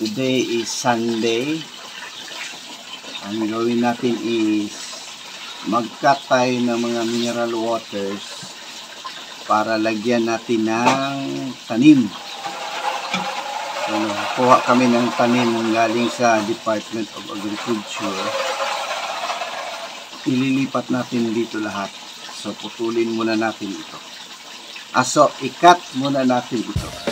Today is Sunday. Ang gawin natin is mag-cut tayo ng mga mineral waters para lagyan natin ng tanim. So, kuha kami ng tanim galing sa Department of Agriculture. Ililipat natin dito lahat. So, putulin muna natin ito. Aso, ikat muna natin ito.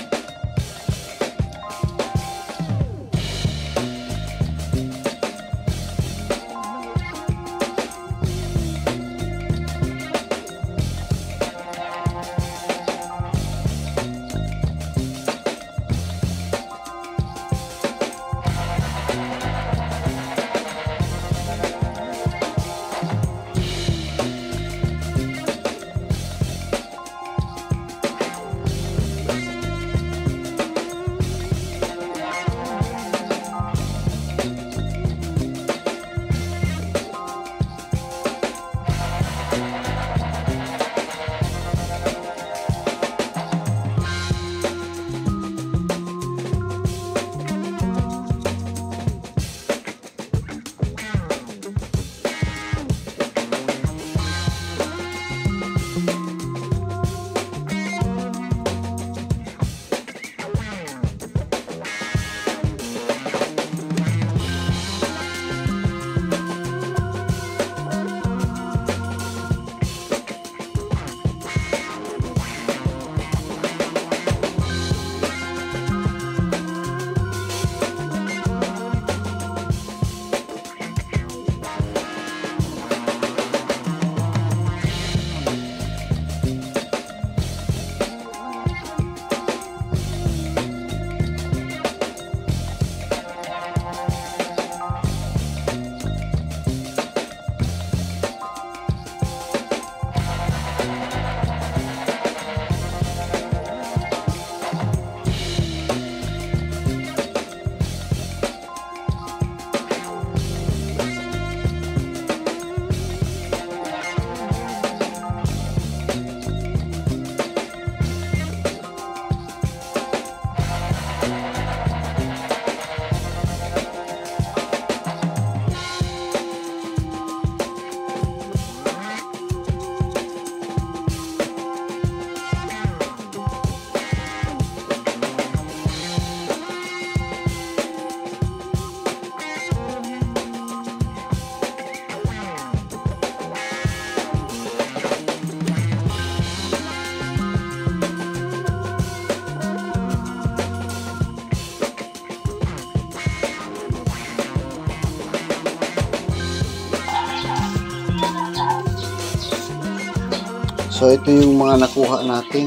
So ito yung mga nakuha natin.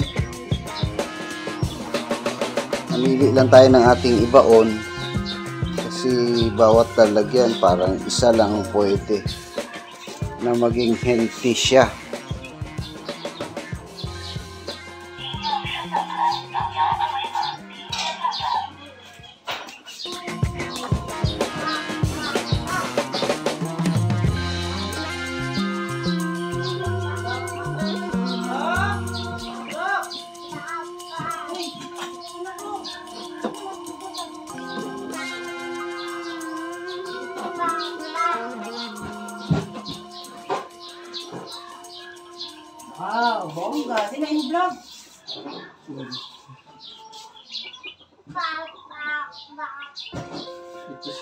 Namili lang tayo ng ating ibaon kasi bawat lalagyan parang isa lang pwede na maging healthy siya.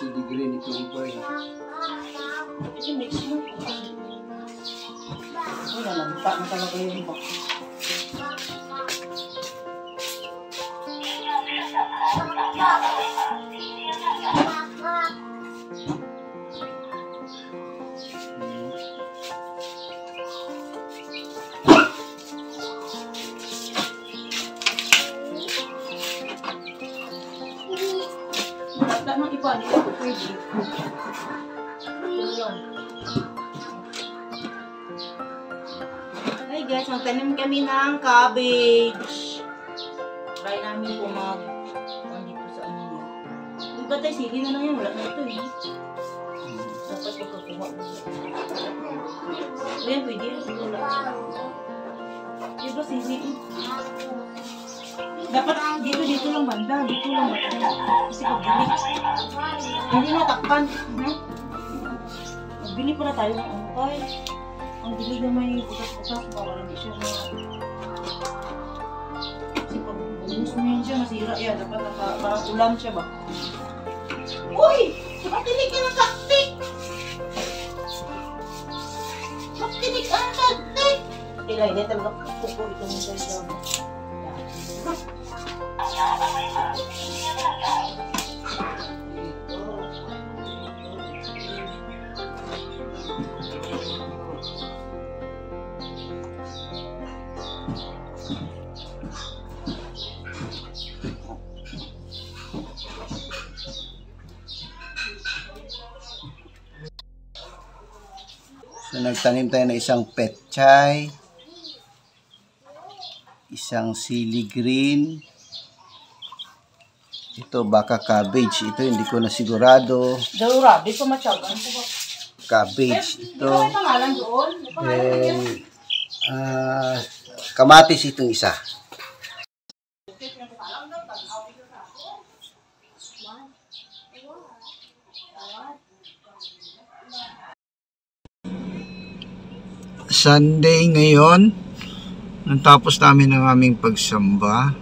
Degree ni Tulibay. Ito mix mo. Wala, nagpa na talaga yung box. Pwede. Tulong. Guys, magtanim kami ng cabbage. Try namin kung mag... dito sa ano niya. Yung ba tayo, sige na lang yan. Wala na ito eh. Dapat pagkakuha mo. Ayan, pwede. Wala. Di ba, sige? Dapat dito, dito lang banda. Dito lang banda. Kasi pagbili. Hindi natakpan. No? Magbili pala tayo ng angkay. Ang bili na may putas-putas para hindi siya na... Kasi pag ubus mo yun siya, masira yan. Dapat naka, parang ulam siya ba? Uy! Matinig ka ng kaktik! Matinig ka ng kaktik! Tila, hindi talaga pupo ito ng sa So nagtanim tayo ng isang petchay, isang sili green, ito baka cabbage, ito hindi ko na sigurado, Darura, di matyagan ko ba? cabbage ito, then ah, kamatis itong isa. Sunday ngayon. Natapos namin ang aming pagsamba.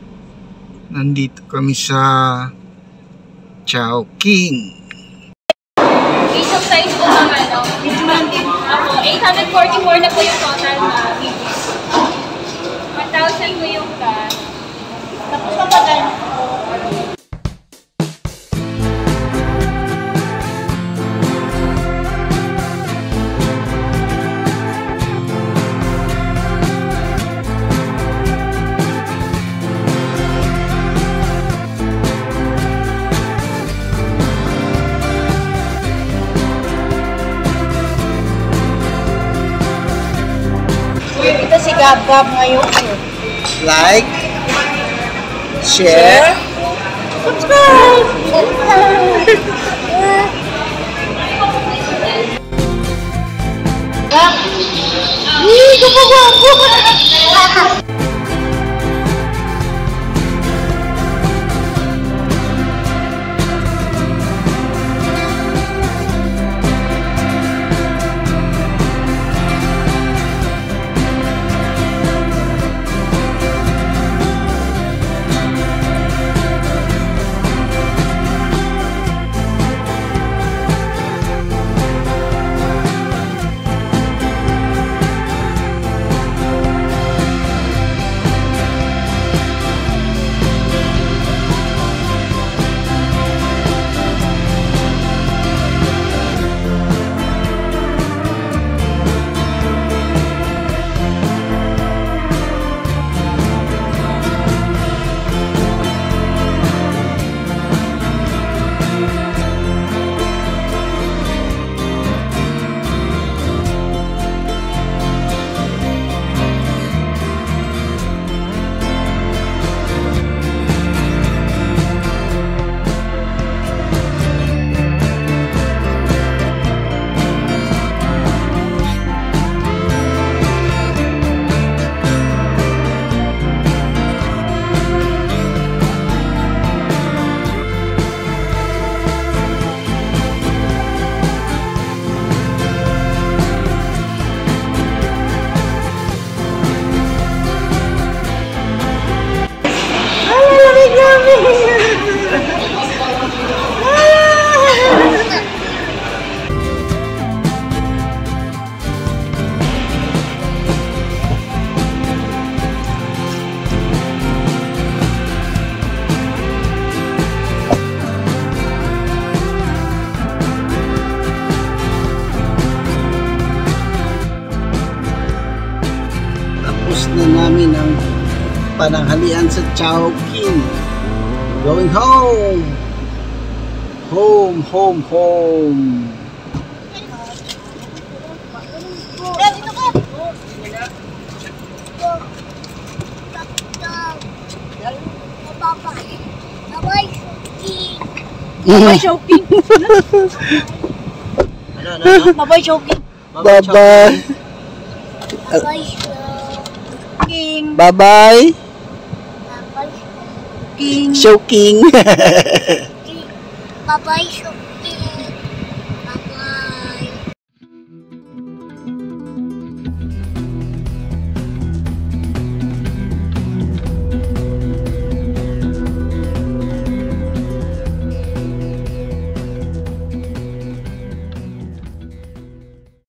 Nandito kami sa Chowking. Age of size po ng ano. Ako, 844 na po yung total na. 1,000 po yung cash. Tapos ba dahil? Ito si Gab Gab ngayon. Like, share, Tapos na namin ang pananghalian sa Chowking. Going home! Home, home, home! Mabay shopping. Mabay shopping. Bye-bye! Shopping. Bye-bye! Showking. Showking. Bye-bye, so